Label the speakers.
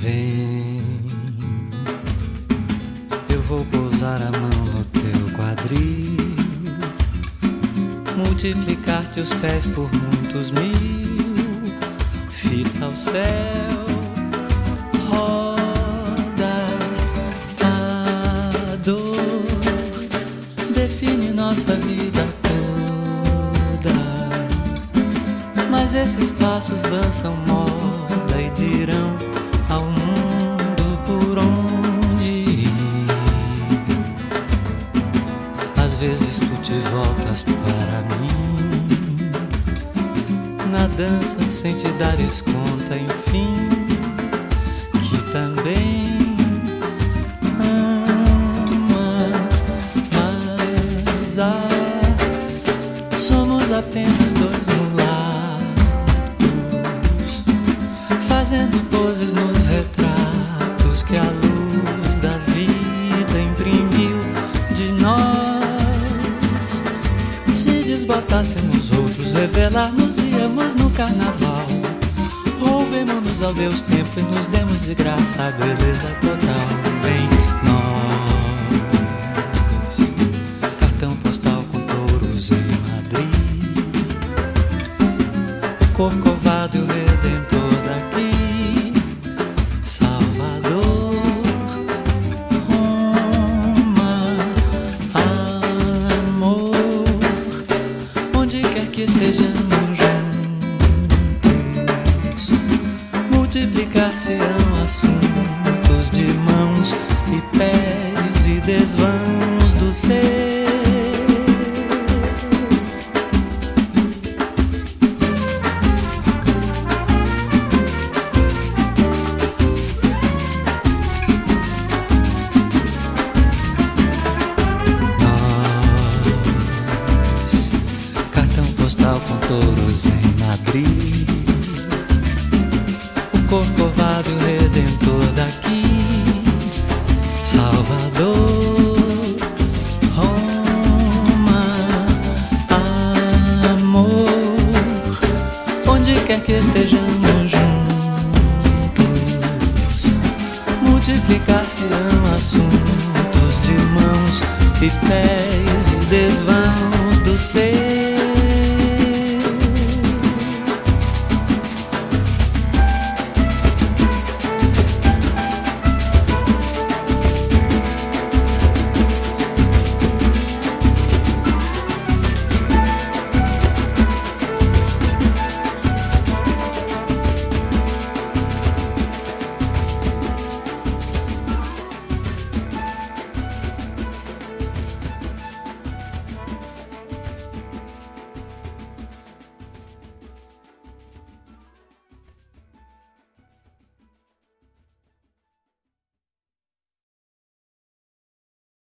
Speaker 1: Vem, eu vou pousar a mão no teu quadril, multiplicar-te os pés por muitos mil, fita ao céu, roda a dor, define nossa vida toda. Mas esses passos dançam moda e dirão ao mundo por onde ir. Às vezes tu te voltas para mim. Na dança sem te dares conta, enfim, que também amas, mas ah, somos apenas dois mulatos fazendo poses nos retratos que a luz da vida imprimiu de nós. Se desbotássemos outros, revelar-nos-íamos no carnaval. Roubemos-nos ao Deus tempo e nos demos de graça a beleza total. Vem nós, cartão postal com touros em Madrid. Corcovado e o redentor que estejamos juntos, multiplicar-se-ão assuntos de mãos e pés e desvãos Natal com touros em abril. O Corcovado Redentor daqui, Salvador. Roma, amor, onde Quer que estejamos juntos, multiplicar-se-ão assuntos de mãos e pés, e desvãos do ser.